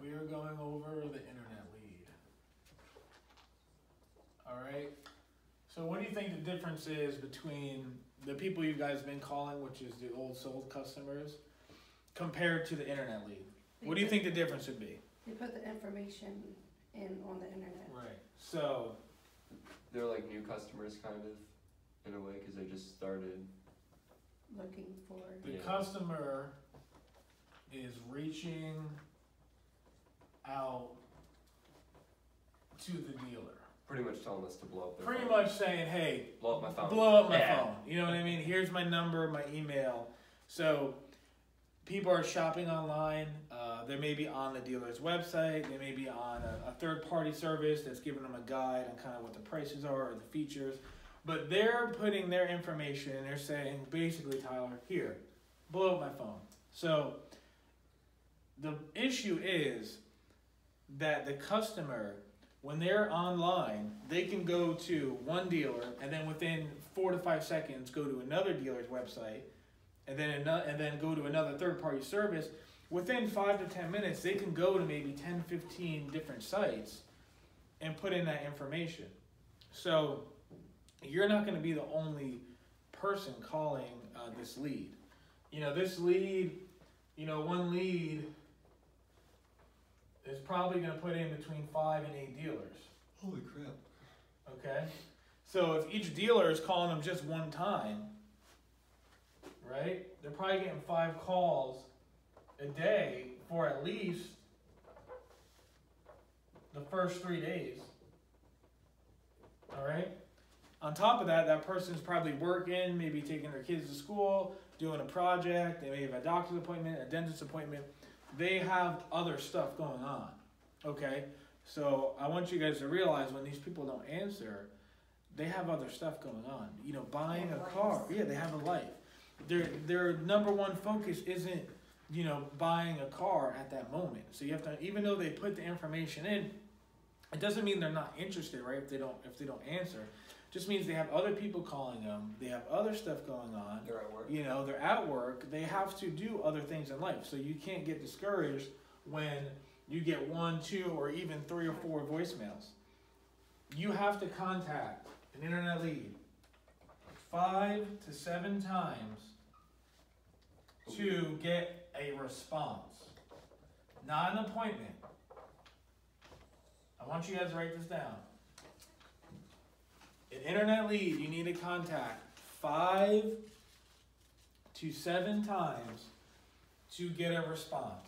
we are going over the internet lead. Alright, so what do you think the difference is between the people you guys have been calling, which is the old sold customers, compared to the internet lead? What do you think the difference would be? They put the information in on the internet. Right. So, They're like new customers, kind of, in a way, because they just started. looking for, the Yeah. customer is reaching out to the dealer. Pretty much telling us to blow up their Pretty phone. much saying, hey, blow up my phone. blow up my Yeah. phone. You know what I mean? Here's my number, my email. So people are shopping online. Uh, they may be on the dealer's website. They may be on a, a third party service that's giving them a guide on kind of what the prices are or the features. But they're putting their information and they're saying, basically, Tyler, here, blow up my phone. So the issue is that the customer when they're online, they can go to one dealer and then within four to five seconds go to another dealer's website and then another, and then go to another third party service. Within five to ten minutes, they can go to maybe 10, 15 different sites and put in that information. So you're not going to be the only person calling uh, this lead. You know, this lead, you know, one lead is probably going to put in between five and eight dealers. Holy crap. Okay? So if each dealer is calling them just one time, right? They're probably getting five calls a day for at least the first three days. All right? On top of that, that person's probably working, maybe taking their kids to school, doing a project, they may have a doctor's appointment, a dentist appointment. They have other stuff going on. Okay? So I want you guys to realize when these people don't answer, they have other stuff going on. You know, buying a car. Yeah, they have a life. Their their number one focus isn't, you know, buying a car at that moment. So you have to even though they put the information in, it doesn't mean they're not interested, right? If they don't if they don't answer. Just means they have other people calling them, they have other stuff going on. They're at work. You know, they're at work, they have to do other things in life. So you can't get discouraged when you get one, two, or even three or four voicemails. You have to contact an internet lead five to seven times to get a response, not an appointment. I want you guys to write this down. An internet lead, you need to contact five to seven times to get a response.